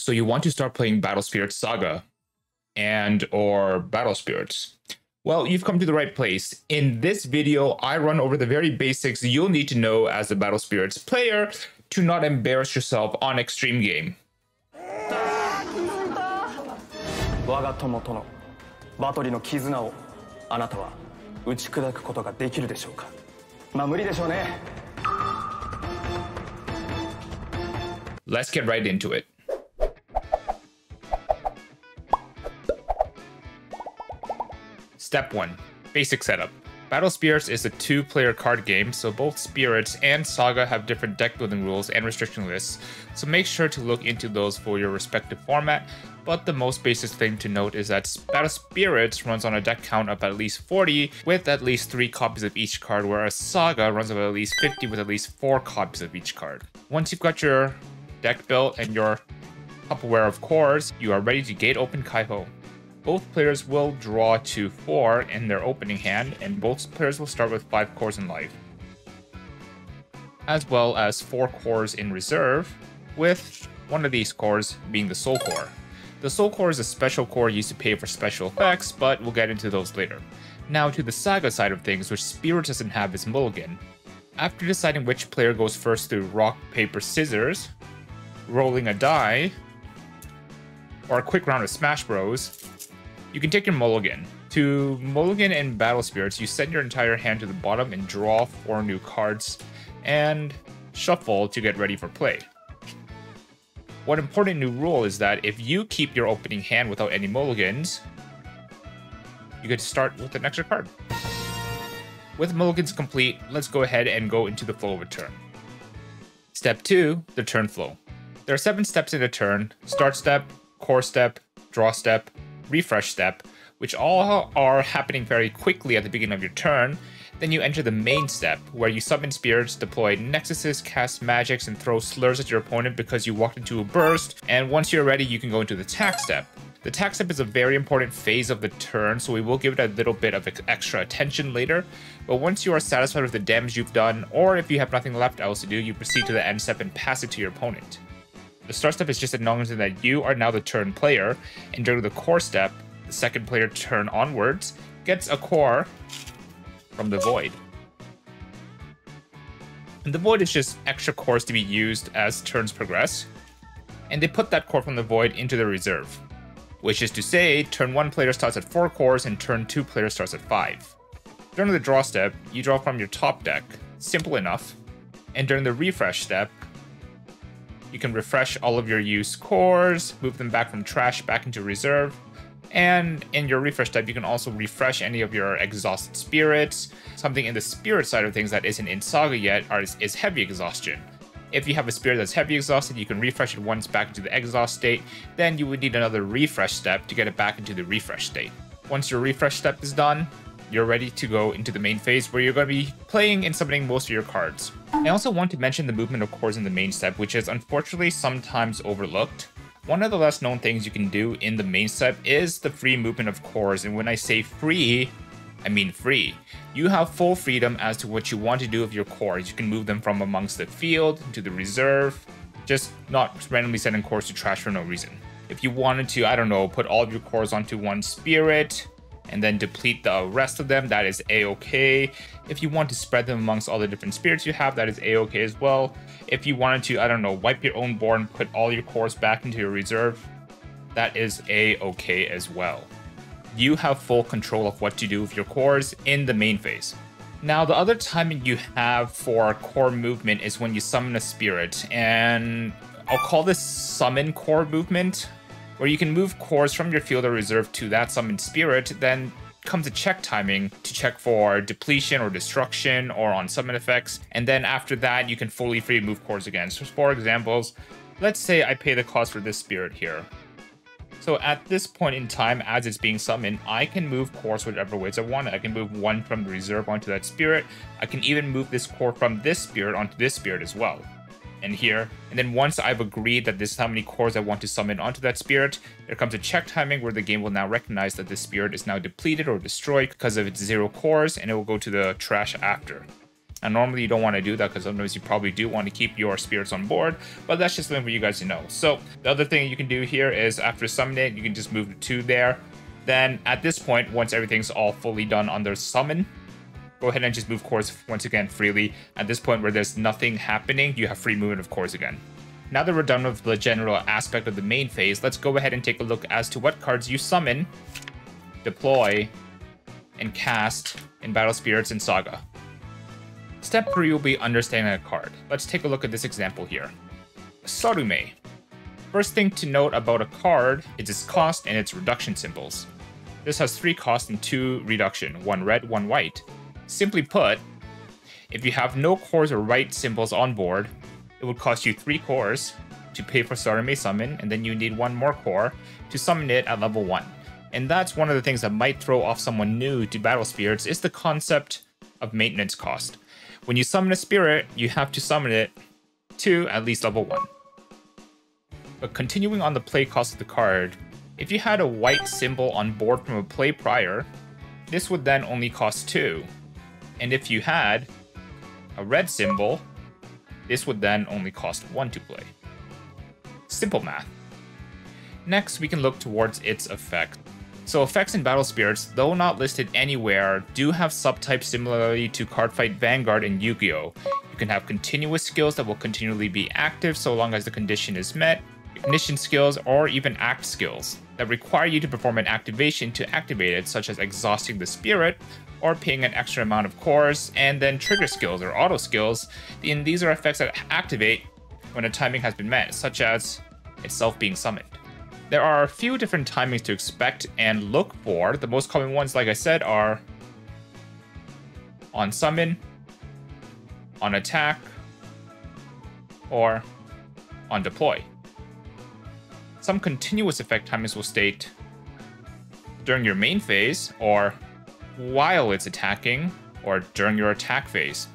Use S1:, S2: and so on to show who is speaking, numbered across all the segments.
S1: So you want to start playing Battle Spirits Saga and or Battle Spirits. Well, you've come to the right place. In this video, I run over the very basics you'll need to know as a Battle Spirits player to not embarrass yourself on Extreme Game. Let's get right into it. Step 1 Basic Setup. Battle Spirits is a two player card game, so both Spirits and Saga have different deck building rules and restriction lists, so make sure to look into those for your respective format. But the most basic thing to note is that Battle Spirits runs on a deck count of at least 40 with at least 3 copies of each card, whereas Saga runs of at least 50 with at least 4 copies of each card. Once you've got your deck built and your Tupperware of cores, you are ready to gate open Kaiho. Both players will draw to 4 in their opening hand, and both players will start with 5 cores in life, as well as 4 cores in reserve, with one of these cores being the Soul Core. The Soul Core is a special core used to pay for special effects, but we'll get into those later. Now to the Saga side of things, which Spirit doesn't have is Mulligan. After deciding which player goes first through rock, paper, scissors, rolling a die, or a quick round of Smash Bros, you can take your mulligan. To mulligan in Battle Spirits, you send your entire hand to the bottom and draw four new cards, and shuffle to get ready for play. One important new rule is that if you keep your opening hand without any mulligans, you get to start with an extra card. With mulligans complete, let's go ahead and go into the flow of a turn. Step 2, the turn flow. There are 7 steps in a turn, start step, core step, draw step, refresh step, which all are happening very quickly at the beginning of your turn. Then you enter the main step, where you summon spirits, deploy nexuses, cast magics, and throw slurs at your opponent because you walked into a burst. And once you're ready, you can go into the attack step. The attack step is a very important phase of the turn, so we will give it a little bit of extra attention later. But once you are satisfied with the damage you've done, or if you have nothing left else to do, you proceed to the end step and pass it to your opponent. The start step is just acknowledging that you are now the turn player, and during the core step, the second player turn onwards gets a core from the void. And the void is just extra cores to be used as turns progress. And they put that core from the void into the reserve. Which is to say, turn 1 player starts at 4 cores and turn 2 player starts at 5. During the draw step, you draw from your top deck, simple enough. And during the refresh step, you can refresh all of your used cores, move them back from trash back into reserve, and in your refresh tab, you can also refresh any of your exhausted spirits. Something in the spirit side of things that isn't in Saga yet is heavy exhaustion. If you have a spirit that's heavy exhausted, you can refresh it once back into the exhaust state. Then you would need another refresh step to get it back into the refresh state. Once your refresh step is done, you're ready to go into the main phase where you're going to be playing and summoning most of your cards. I also want to mention the movement of cores in the main step, which is unfortunately sometimes overlooked. One of the less known things you can do in the main step is the free movement of cores, and when I say free, I mean free. You have full freedom as to what you want to do with your cores. You can move them from amongst the field to the reserve, just not randomly sending cores to trash for no reason. If you wanted to, I don't know, put all of your cores onto one spirit, and then deplete the rest of them, that is a-okay. If you want to spread them amongst all the different spirits you have, that is a-okay as well. If you wanted to, I don't know, wipe your own board and put all your cores back into your reserve, that is a-okay as well. You have full control of what to do with your cores in the main phase. Now, the other timing you have for core movement is when you summon a spirit, and I'll call this summon core movement where you can move cores from your field of reserve to that summoned spirit, then comes a check timing to check for depletion or destruction or on summon effects, and then after that you can fully free move cores again. So for examples, let's say I pay the cost for this spirit here. So at this point in time, as it's being summoned, I can move cores whichever ways I want. I can move one from the reserve onto that spirit. I can even move this core from this spirit onto this spirit as well and here. And then once I've agreed that this is how many cores I want to summon onto that spirit, there comes a check timing where the game will now recognize that this spirit is now depleted or destroyed because of its zero cores, and it will go to the trash after. And normally you don't want to do that because sometimes you probably do want to keep your spirits on board, but that's just something for you guys to know. So the other thing you can do here is after summoning it, you can just move the two there. Then at this point, once everything's all fully done under summon, go ahead and just move cores once again freely. At this point where there's nothing happening, you have free movement of cores again. Now that we're done with the general aspect of the main phase, let's go ahead and take a look as to what cards you summon, deploy, and cast in Battle Spirits and Saga. Step 3 will be understanding a card. Let's take a look at this example here. Sarume. First thing to note about a card is its cost and its reduction symbols. This has 3 cost and 2 reduction, 1 red, 1 white. Simply put, if you have no cores or white symbols on board, it would cost you 3 cores to pay for Sarume summon, and then you need 1 more core to summon it at level 1. And that's one of the things that might throw off someone new to Battle Spirits is the concept of maintenance cost. When you summon a spirit, you have to summon it to at least level 1. But continuing on the play cost of the card, if you had a white symbol on board from a play prior, this would then only cost 2. And if you had a red symbol, this would then only cost 1 to play. Simple math. Next, we can look towards its effect. So effects in Battle Spirits, though not listed anywhere, do have subtypes similarly to Cardfight Vanguard and Yu-Gi-Oh! You can have continuous skills that will continually be active so long as the condition is met, ignition skills, or even act skills that require you to perform an activation to activate it, such as exhausting the spirit, or paying an extra amount of cores, and then trigger skills or auto skills. And these are effects that activate when a timing has been met, such as itself being summoned. There are a few different timings to expect and look for. The most common ones, like I said, are on summon, on attack, or on deploy. Some continuous effect timings will state during your main phase, or while it's attacking, or during your attack phase.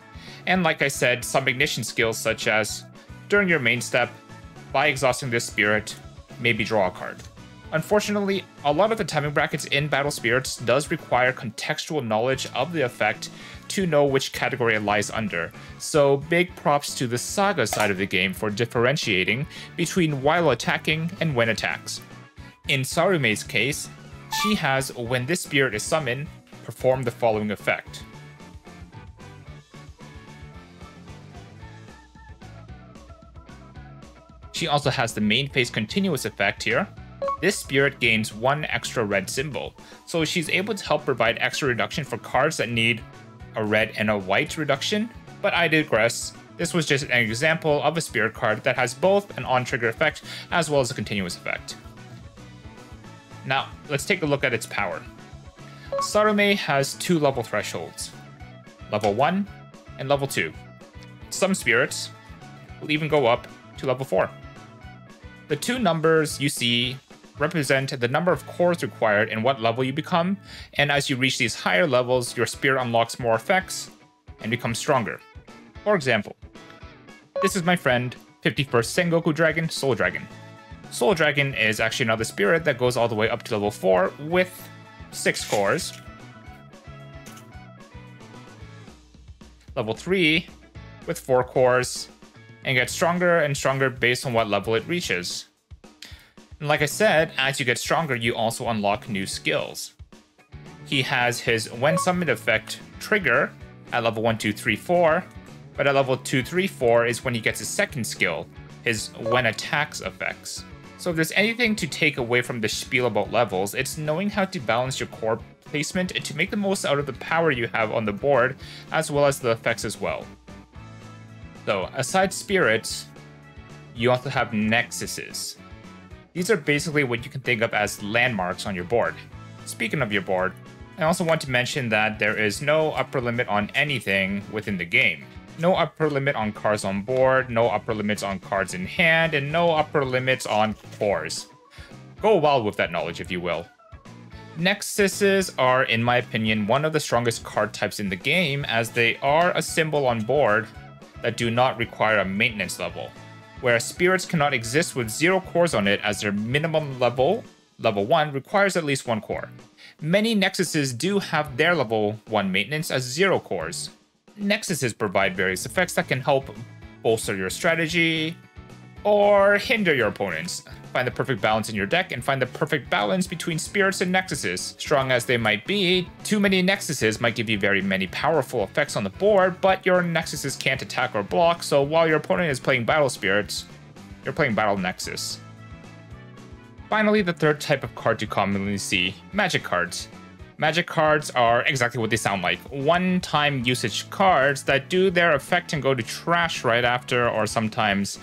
S1: And like I said, some ignition skills such as during your main step, by exhausting this spirit, maybe draw a card. Unfortunately, a lot of the timing brackets in Battle Spirits does require contextual knowledge of the effect to know which category it lies under, so big props to the Saga side of the game for differentiating between while attacking and when attacks. In Sarume's case, she has, when this spirit is summoned, perform the following effect. She also has the main phase continuous effect here. This spirit gains one extra red symbol, so she's able to help provide extra reduction for cards that need a red and a white reduction, but I digress. This was just an example of a spirit card that has both an on-trigger effect as well as a continuous effect. Now, let's take a look at its power. Sarume has two level thresholds, level 1 and level 2. Some spirits will even go up to level 4. The two numbers you see represent the number of cores required and what level you become, and as you reach these higher levels, your spirit unlocks more effects and becomes stronger. For example, this is my friend, 51st Sengoku Dragon, Soul Dragon. Soul Dragon is actually another spirit that goes all the way up to level 4 with 6 cores. Level 3 with 4 cores, and gets stronger and stronger based on what level it reaches. And like I said, as you get stronger, you also unlock new skills. He has his when summoned effect trigger at level 1, 2, 3, 4, but at level 2, 3, 4 is when he gets his second skill, his when attacks effects. So if there's anything to take away from the spiel about levels, it's knowing how to balance your core placement and to make the most out of the power you have on the board, as well as the effects as well. So, aside spirits, you also have nexuses. These are basically what you can think of as landmarks on your board. Speaking of your board, I also want to mention that there is no upper limit on anything within the game. No upper limit on cards on board, no upper limits on cards in hand, and no upper limits on cores. Go wild with that knowledge, if you will. Nexuses are, in my opinion, one of the strongest card types in the game, as they are a symbol on board that do not require a maintenance level, whereas spirits cannot exist with zero cores on it as their minimum level, level 1, requires at least one core. Many nexuses do have their level 1 maintenance as zero cores. Nexuses provide various effects that can help bolster your strategy or hinder your opponents. Find the perfect balance in your deck and find the perfect balance between spirits and nexuses. Strong as they might be, too many nexuses might give you very many powerful effects on the board, but your nexuses can't attack or block, so while your opponent is playing battle spirits, you're playing battle nexus. Finally, the third type of card you commonly see, magic cards. Magic cards are exactly what they sound like. One-time usage cards that do their effect and go to trash right after, or sometimes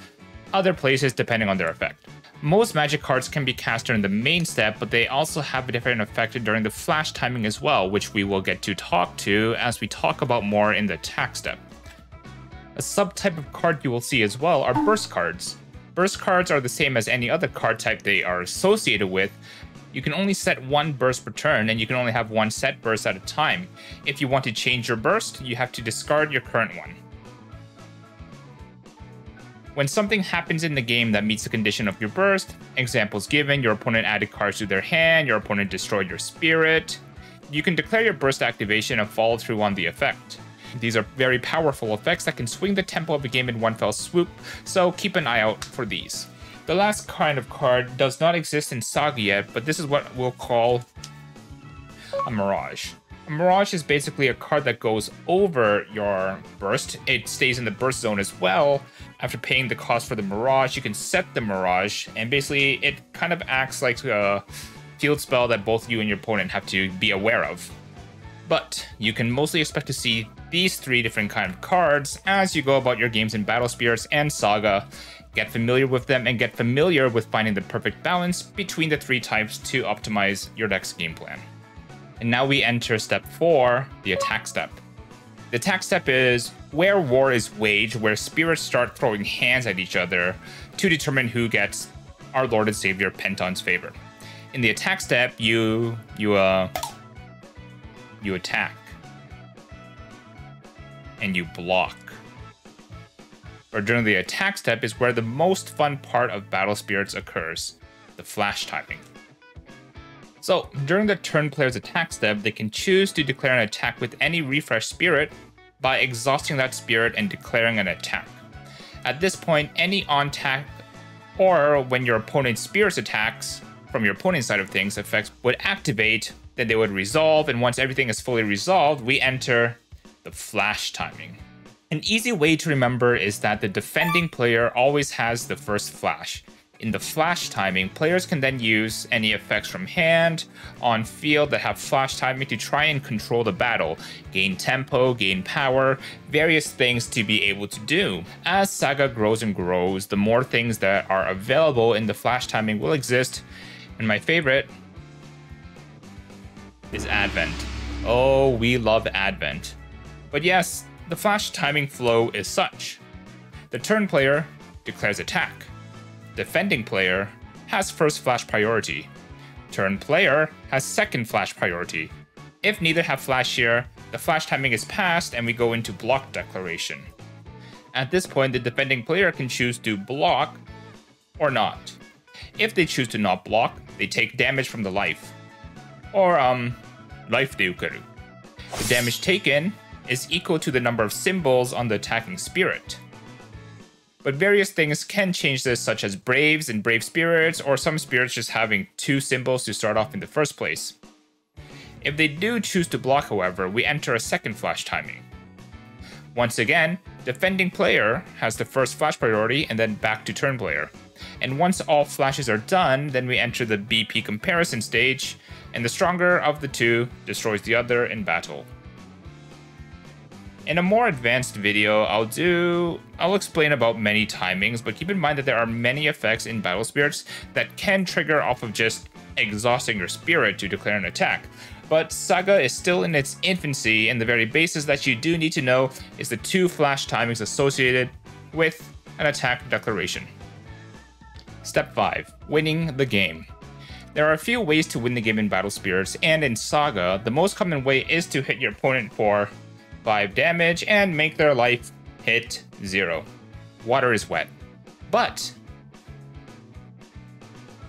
S1: other places depending on their effect. Most magic cards can be cast during the main step, but they also have a different effect during the flash timing as well, which we will get to talk to as we talk about more in the attack step. A subtype of card you will see as well are burst cards. Burst cards are the same as any other card type they are associated with. You can only set one burst per turn, and you can only have one set burst at a time. If you want to change your burst, you have to discard your current one. When something happens in the game that meets the condition of your burst, examples given, your opponent added cards to their hand, your opponent destroyed your spirit, you can declare your burst activation and follow through on the effect. These are very powerful effects that can swing the tempo of a game in one fell swoop, so keep an eye out for these. The last kind of card does not exist in Saga yet, but this is what we'll call a Mirage. A Mirage is basically a card that goes over your burst. It stays in the burst zone as well, after paying the cost for the Mirage, you can set the Mirage, and basically it kind of acts like a field spell that both you and your opponent have to be aware of. But you can mostly expect to see these three different kind of cards as you go about your games in Battle Spirits and Saga. Get familiar with them and get familiar with finding the perfect balance between the three types to optimize your deck's game plan. And now we enter step 4, the attack step. The attack step is where war is waged, where spirits start throwing hands at each other to determine who gets our Lord and Savior Penton's favor. In the attack step, you you uh you attack and you block. Or during the attack step is where the most fun part of Battle Spirits occurs, the flash timing. So, during the turn player's attack step, they can choose to declare an attack with any refresh spirit by exhausting that spirit and declaring an attack. At this point, any on attack or when your opponent's spirits attacks from your opponent's side of things effects would activate, then they would resolve, and once everything is fully resolved, we enter the flash timing. An easy way to remember is that the defending player always has the first flash, in the flash timing, players can then use any effects from hand on field that have flash timing to try and control the battle, gain tempo, gain power, various things to be able to do. As Saga grows and grows, the more things that are available in the flash timing will exist, and my favorite is Advent. Oh, we love Advent. But yes, the flash timing flow is such. The turn player declares attack defending player has first flash priority. Turn player has second flash priority. If neither have flash here, the flash timing is passed and we go into block declaration. At this point, the defending player can choose to block or not. If they choose to not block, they take damage from the life. Or, um, life deukuru. The damage taken is equal to the number of symbols on the attacking spirit. But various things can change this, such as Braves and Brave Spirits, or some spirits just having two symbols to start off in the first place. If they do choose to block, however, we enter a second flash timing. Once again, defending player has the first flash priority and then back to turn player. And once all flashes are done, then we enter the BP comparison stage, and the stronger of the two destroys the other in battle. In a more advanced video, I'll do I'll explain about many timings, but keep in mind that there are many effects in Battle Spirits that can trigger off of just exhausting your spirit to declare an attack. But Saga is still in its infancy, and the very basis that you do need to know is the two flash timings associated with an attack declaration. Step 5. Winning the game. There are a few ways to win the game in Battle Spirits, and in Saga, the most common way is to hit your opponent for 5 damage and make their life hit 0. Water is wet. But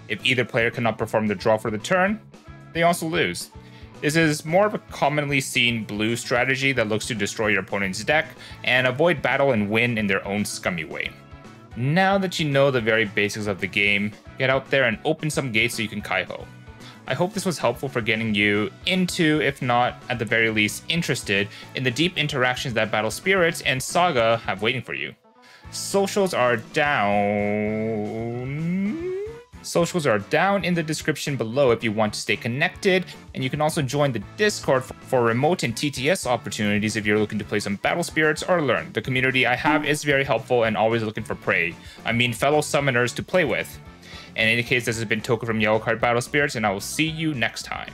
S1: if either player cannot perform the draw for the turn, they also lose. This is more of a commonly seen blue strategy that looks to destroy your opponent's deck and avoid battle and win in their own scummy way. Now that you know the very basics of the game, get out there and open some gates so you can Kaiho. I hope this was helpful for getting you into, if not at the very least interested, in the deep interactions that Battle Spirits and Saga have waiting for you. Socials are down. Socials are down in the description below if you want to stay connected, and you can also join the Discord for remote and TTS opportunities if you're looking to play some Battle Spirits or learn. The community I have is very helpful and always looking for prey. I mean fellow summoners to play with. In any case, this has been Token from Yellow Card Battle Spirits, and I will see you next time.